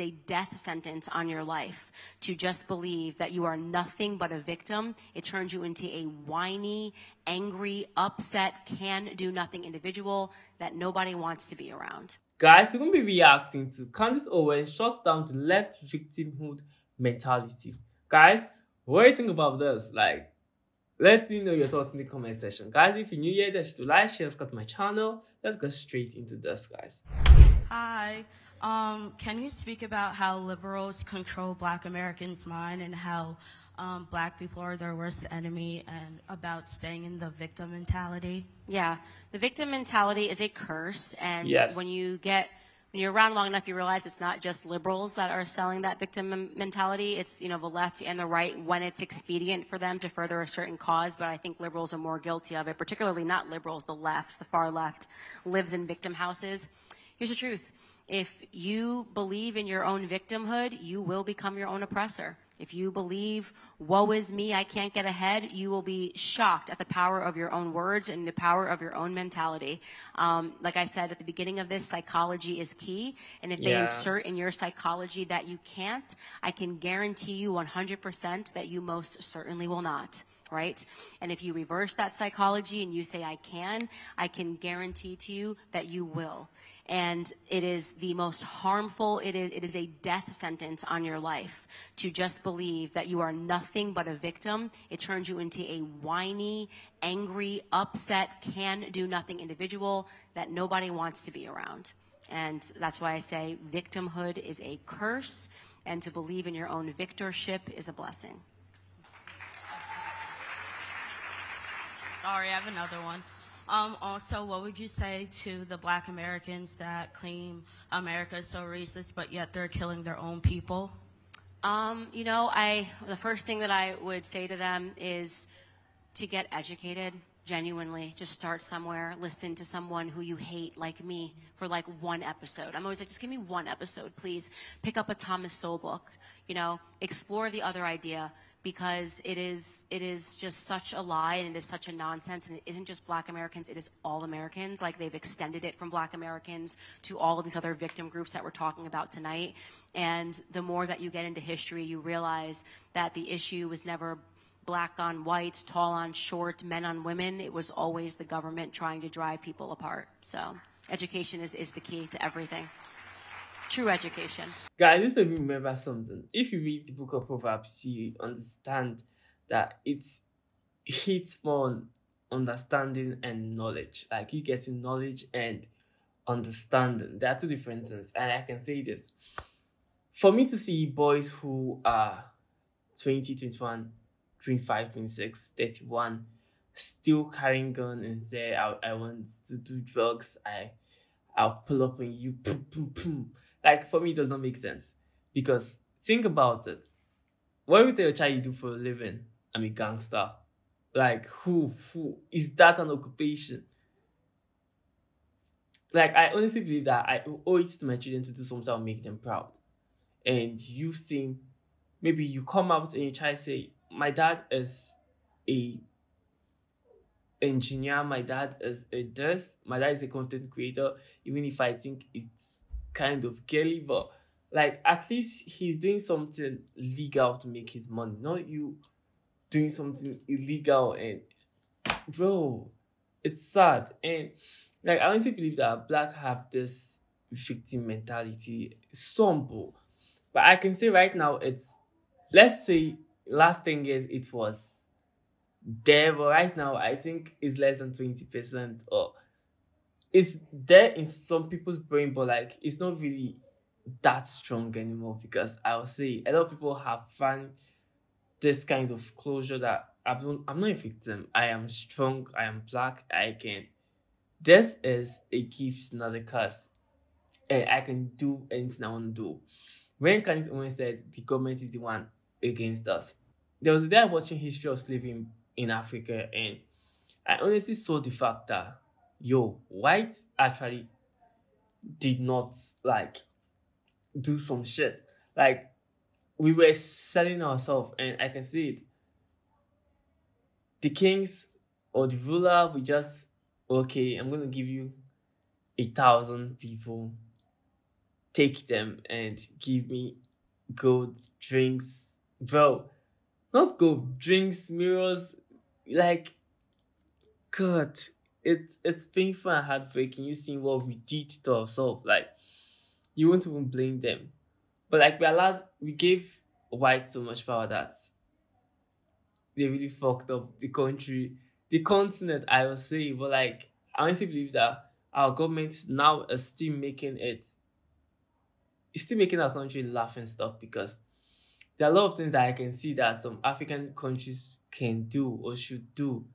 a death sentence on your life to just believe that you are nothing but a victim. It turns you into a whiny, angry, upset, can do nothing individual that nobody wants to be around. Guys, we're going to be reacting to Candace Owens shuts down the left victimhood mentality. Guys, what do you think about this? Like, let me know your thoughts in the comment section. Guys, if you're new here, just to like, share, subscribe to my channel. Let's go straight into this, guys. Hi. Um, can you speak about how liberals control black Americans' mind and how um, black people are their worst enemy and about staying in the victim mentality? Yeah, the victim mentality is a curse, and yes. when you get when you're around long enough, you realize it's not just liberals that are selling that victim mentality. It's, you know, the left and the right when it's expedient for them to further a certain cause. But I think liberals are more guilty of it, particularly not liberals, the left, the far left lives in victim houses. Here's the truth. If you believe in your own victimhood, you will become your own oppressor. If you believe, woe is me, I can't get ahead, you will be shocked at the power of your own words and the power of your own mentality. Um, like I said at the beginning of this, psychology is key. And if they insert in your psychology that you can't, I can guarantee you 100% that you most certainly will not right? And if you reverse that psychology and you say, I can, I can guarantee to you that you will and it is the most harmful, it is, it is a death sentence on your life to just believe that you are nothing but a victim. It turns you into a whiny, angry, upset, can do nothing individual that nobody wants to be around. And that's why I say victimhood is a curse, and to believe in your own victorship is a blessing. Sorry, I have another one. Um, also, what would you say to the black Americans that claim America is so racist, but yet they're killing their own people? Um, you know, I the first thing that I would say to them is to get educated genuinely. Just start somewhere. Listen to someone who you hate, like me, for like one episode. I'm always like, just give me one episode, please. Pick up a Thomas Sowell book. You know, explore the other idea because it is it is just such a lie and it is such a nonsense and it isn't just black Americans, it is all Americans. Like they've extended it from black Americans to all of these other victim groups that we're talking about tonight. And the more that you get into history, you realize that the issue was never black on white, tall on short, men on women. It was always the government trying to drive people apart. So education is, is the key to everything. True education. Guys, this made me remember something. If you read the book of Proverbs, you understand that it's hits more on understanding and knowledge. Like you getting knowledge and understanding. There are two different things. And I can say this. For me to see boys who are 20, 21, 25, 26, 31, still carrying gun and say, I, I want to do drugs, I I'll pull up on you, boom, boom, boom. Like for me, it does not make sense because think about it. What would your child do for a living? I'm a gangster. Like who? Who is that an occupation? Like I honestly believe that I owe it to my children to do something that will make them proud. And you've seen, maybe you come out and you try to say, "My dad is a engineer. My dad is a this. My dad is a content creator." Even if I think it's kind of girly, but like at least he's doing something legal to make his money, not you doing something illegal and bro, it's sad. And like I honestly believe that black have this victim mentality, sombre. But I can say right now it's let's say last 10 years it was there, but right now I think it's less than 20% or it's there in some people's brain, but like it's not really that strong anymore because I'll say a lot of people have found this kind of closure that I'm not, I'm not a victim. I am strong. I am black. I can. This is a gift, not a curse. And I can do anything I want to do. When Candace Owens said the government is the one against us, there was a day watching history of slavery Africa, and I honestly saw the fact that yo, white actually did not like do some shit. Like we were selling ourselves, and I can see it. The kings or the ruler, we just okay. I'm gonna give you a thousand people, take them and give me gold drinks, bro. Not gold drinks, mirrors, like God, it's it's painful and heartbreaking. You seeing what we did to ourselves, like you won't even blame them, but like we allowed, we gave white so much power that they really fucked up the country, the continent. I will say, but like I honestly believe that our government now is still making it's still making our country laugh and stuff because there are a lot of things that I can see that some African countries can do or should do,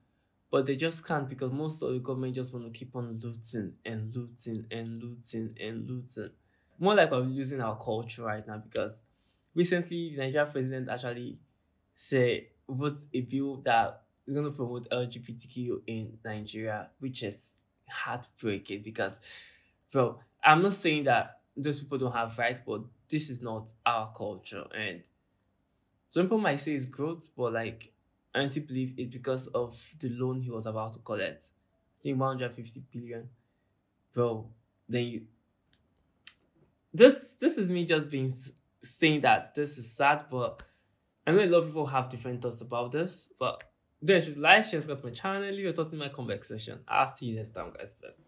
but they just can't because most of the government just want to keep on looting and looting and looting and looting. More like we're losing our culture right now because recently the Nigerian president actually said vote a bill that is going to promote LGBTQ in Nigeria, which is heartbreaking because, bro, I'm not saying that those people don't have rights, but this is not our culture. And some people might say it's growth, but like I honestly believe it's because of the loan he was about to collect. I think 150 billion. Bro, then you this this is me just being saying that this is sad, but I know a lot of people have different thoughts about this, but don't like, share, subscribe to my channel, leave your thoughts in my comment section. I'll see you next time, guys. Bye.